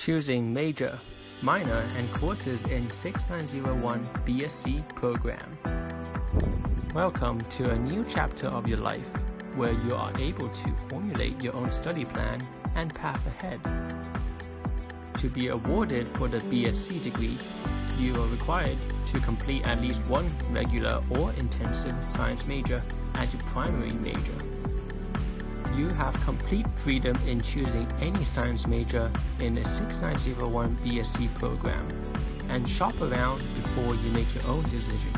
choosing major, minor, and courses in 6901 BSc program. Welcome to a new chapter of your life where you are able to formulate your own study plan and path ahead. To be awarded for the BSc degree, you are required to complete at least one regular or intensive science major as your primary major. You have complete freedom in choosing any science major in the 6901 BSc program and shop around before you make your own decision.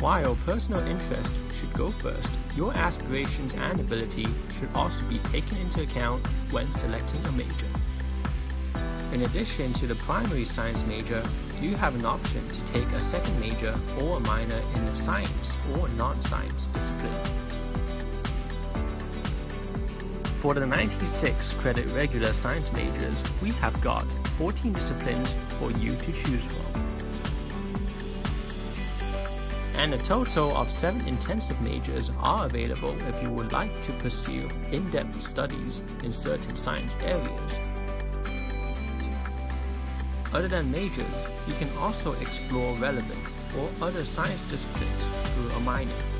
While personal interest should go first, your aspirations and ability should also be taken into account when selecting a major. In addition to the primary science major, you have an option to take a second major or a minor in the science or non-science discipline. For the 96 credit regular science majors, we have got 14 disciplines for you to choose from. And a total of 7 intensive majors are available if you would like to pursue in-depth studies in certain science areas. Other than majors, you can also explore relevant or other science disciplines through a minor.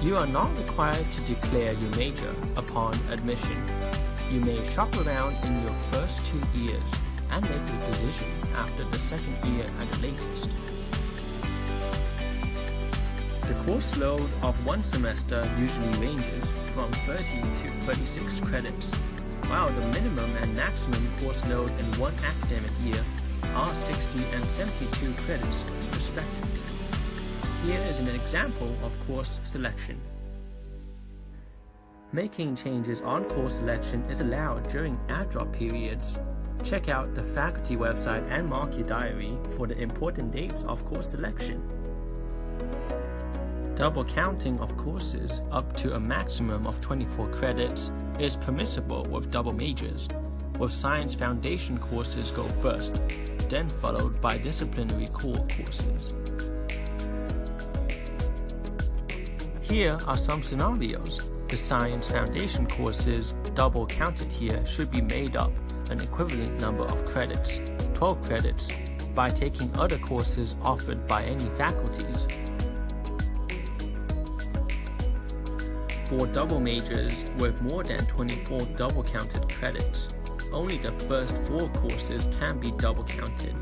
You are not required to declare your major upon admission. You may shop around in your first two years and make your decision after the second year at the latest. The course load of one semester usually ranges from 30 to 36 credits, while the minimum and maximum course load in one academic year are 60 and 72 credits respectively. Here is an example of course selection. Making changes on course selection is allowed during add drop periods. Check out the faculty website and mark your diary for the important dates of course selection. Double counting of courses up to a maximum of 24 credits is permissible with double majors, with science foundation courses go first, then followed by disciplinary core courses. Here are some scenarios. The Science Foundation courses double counted here should be made up. An equivalent number of credits, 12 credits, by taking other courses offered by any faculties. For double majors with more than 24 double counted credits, only the first four courses can be double counted,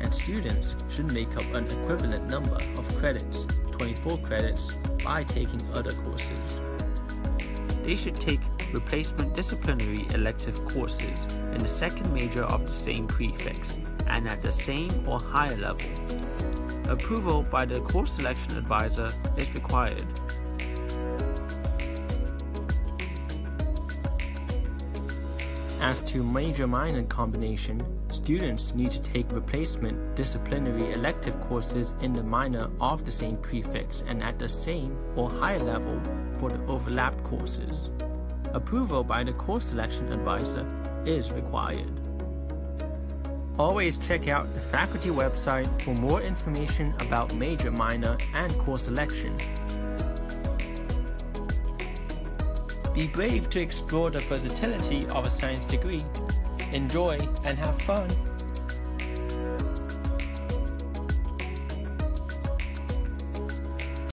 and students should make up an equivalent number of credits, 24 credits, by taking other courses. They should take replacement disciplinary elective courses in the second major of the same prefix and at the same or higher level. Approval by the course selection advisor is required. As to major-minor combination, students need to take replacement disciplinary elective courses in the minor of the same prefix and at the same or higher level for the overlapped courses. Approval by the course selection advisor is required. Always check out the faculty website for more information about major, minor, and course selection. Be brave to explore the versatility of a science degree. Enjoy and have fun.